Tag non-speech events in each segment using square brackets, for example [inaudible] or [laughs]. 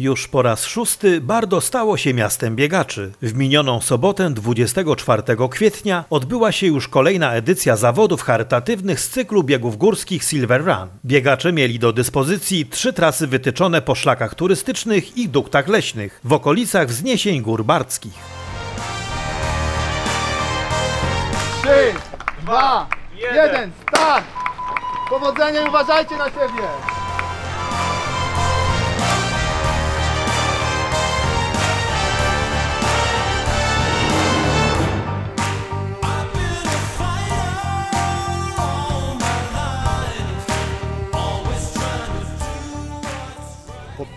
Już po raz szósty Bardo stało się miastem biegaczy. W minioną sobotę 24 kwietnia odbyła się już kolejna edycja zawodów charytatywnych z cyklu biegów górskich Silver Run. Biegacze mieli do dyspozycji trzy trasy wytyczone po szlakach turystycznych i duktach leśnych w okolicach wzniesień gór barckich. 3, 2, 1, start! Powodzenia i uważajcie na siebie!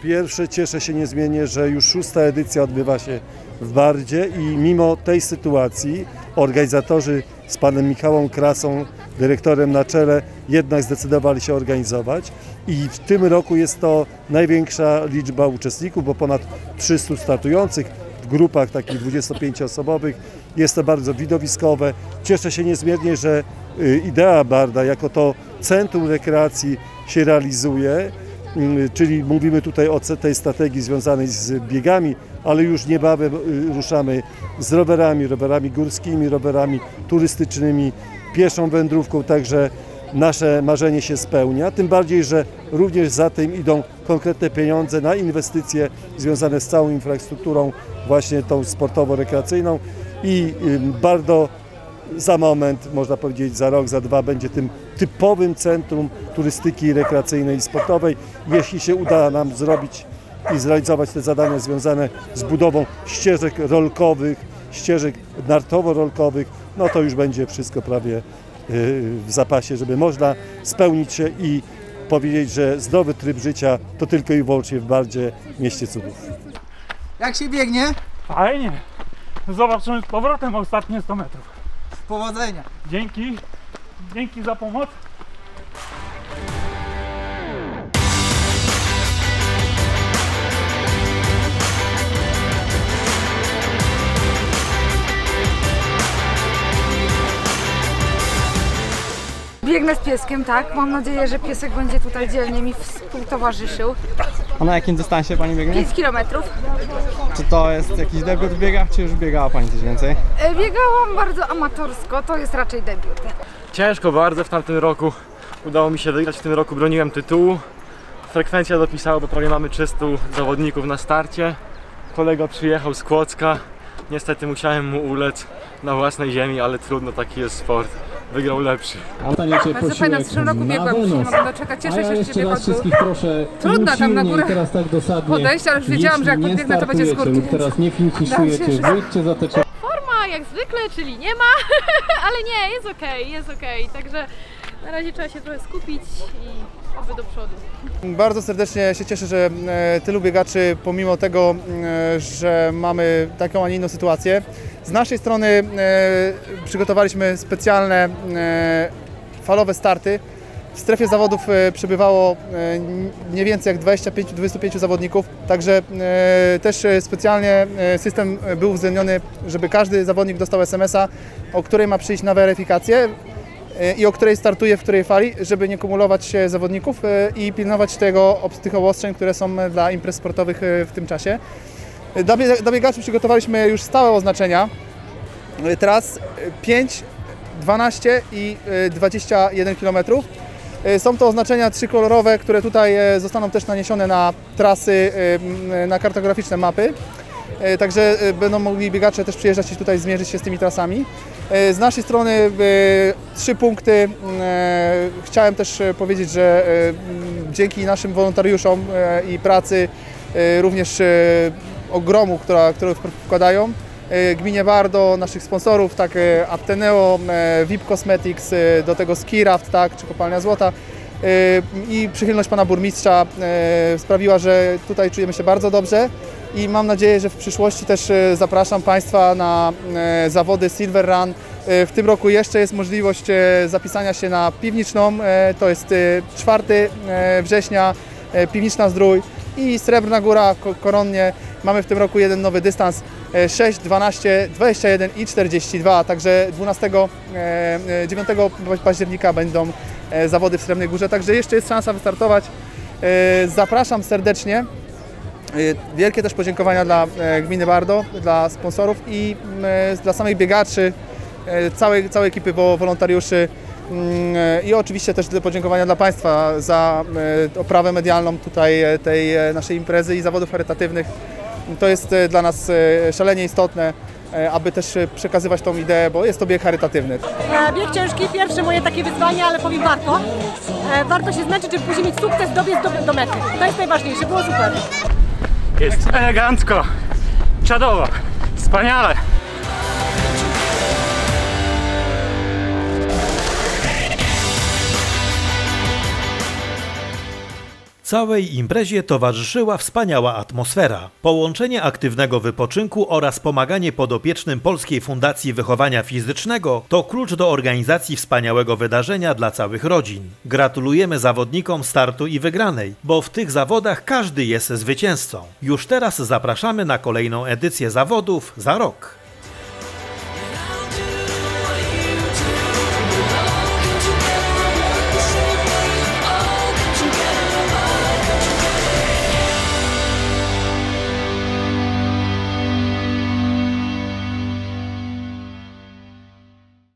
Pierwsze cieszę się niezmiennie, że już szósta edycja odbywa się w Bardzie i mimo tej sytuacji organizatorzy z panem Michałem Krasą, dyrektorem na czele, jednak zdecydowali się organizować i w tym roku jest to największa liczba uczestników, bo ponad 300 startujących w grupach takich 25-osobowych. Jest to bardzo widowiskowe. Cieszę się niezmiernie, że y, idea Barda jako to centrum rekreacji się realizuje. Mm, czyli mówimy tutaj o tej strategii związanej z biegami, ale już niebawem y, ruszamy z rowerami, rowerami górskimi, rowerami turystycznymi, pieszą wędrówką, także nasze marzenie się spełnia, tym bardziej, że również za tym idą konkretne pieniądze na inwestycje związane z całą infrastrukturą, właśnie tą sportowo-rekreacyjną i bardzo za moment, można powiedzieć za rok, za dwa będzie tym typowym centrum turystyki rekreacyjnej i sportowej. Jeśli się uda nam zrobić i zrealizować te zadania związane z budową ścieżek rolkowych, ścieżek nartowo-rolkowych, no to już będzie wszystko prawie y, w zapasie, żeby można spełnić się i powiedzieć, że zdrowy tryb życia to tylko i wyłącznie w Bardzie, mieście cudów. Jak się biegnie? Fajnie. Zobaczymy z powrotem ostatnie 100 metrów. Powodzenia! Dzięki. Dzięki za pomoc. Biegnę z pieskiem, tak. Mam nadzieję, że piesek będzie tutaj dzielnie mi współtowarzyszył. A na jakim dystansie Pani biegnie? 5 kilometrów. Czy to jest jakiś debiut w biegach, czy już biegała Pani coś więcej? E, Biegałam bardzo amatorsko, to jest raczej debiut. Ciężko bardzo w tamtym roku. Udało mi się wygrać, w tym roku broniłem tytułu. Frekwencja dopisała, bo prawie mamy 300 zawodników na starcie. Kolega przyjechał z Kłodzka. Niestety musiałem mu ulec na własnej ziemi, ale trudno, taki jest sport. Wygrał lepszy. Staniecie Bardzo fajna, w zeszłym roku biegłam, już nie mogę doczekać. Cieszę się, że raz chodził. wszystkich proszę Trudno tam na górę teraz tak dosadnie. podejść, ale już wiedziałam, że jak podbiegnę, to będzie z górki, teraz nie finiszujecie, wyjdźcie za te forma jak zwykle, czyli nie ma, [laughs] ale nie, jest okej, jest okej, także na razie trzeba się trochę skupić i oby do przodu. Bardzo serdecznie się cieszę, że e, tylu biegaczy, pomimo tego, e, że mamy taką, a nie inną sytuację, z naszej strony e, przygotowaliśmy specjalne e, falowe starty. W strefie zawodów e, przebywało nie więcej jak 25-25 zawodników, także też specjalnie system był uwzględniony, żeby każdy zawodnik dostał SMS-a, o której ma przyjść na weryfikację i o której startuje, w której fali, żeby nie kumulować się zawodników i pilnować tego, tych obostrzeń, które są dla imprez sportowych w tym czasie. Dla bie- dla biegaczy przygotowaliśmy już stałe oznaczenia e, 5, 12 i e, 21 km. E, Są to oznaczenia trzykolorowe, które tutaj e, zostaną też naniesione na trasy, na kartograficzne mapy. Także będą mogli biegacze też przyjeżdżać i tutaj zmierzyć się z tymi trasami. Z naszej strony trzy punkty. Chciałem też powiedzieć, że dzięki naszym wolontariuszom i pracy, również ogromu, która, wkładają, e, gminie Bardo, naszych sponsorów, tak e, Apteneo, e, VIP Cosmetics, do tego Skiraft, tak, czy Kopalnia Złota. I przychylność pana burmistrza sprawiła, że tutaj czujemy się bardzo dobrze i mam nadzieję, że w przyszłości też zapraszam Państwa na zawody Silver Run. W tym roku jeszcze jest możliwość zapisania się na piwniczną, to jest e, 4 e, września, piwniczna Zdrój i Srebrna Góra Ko- Koronnie. Mamy w tym roku jeden nowy dystans e, 6, 12, 21 i 42, także 12, e, e, 9 października będą e, zawody w Srebrnej Górze, także jeszcze jest szansa wystartować. E, Zapraszam serdecznie. Wielkie też podziękowania dla e, gminy Bardo, dla sponsorów i mm, dla samych biegaczy, e, całej, całej ekipy wo- wolontariuszy mm, e, i oczywiście też podziękowania dla Państwa za e, oprawę medialną tutaj e, tej e, naszej imprezy i zawodów charytatywnych. To jest e, dla nas e, szalenie istotne, e, aby też przekazywać tą ideę, bo jest to bieg charytatywny. Bieg ciężki, pierwsze moje takie wyzwanie, ale powiem warto. Warto się zmęczyć, żeby później mieć sukces, dobiec do, do mety. To jest najważniejsze, było super. Jest elegancko, czadowo, wspaniale. Całej imprezie towarzyszyła wspaniała atmosfera. Połączenie aktywnego wypoczynku oraz pomaganie podopiecznym Polskiej Fundacji Wychowania Fizycznego to klucz do organizacji wspaniałego wydarzenia dla całych rodzin. Gratulujemy zawodnikom startu i wygranej, bo w tych zawodach każdy jest zwycięzcą. Już teraz zapraszamy na kolejną edycję zawodów za rok.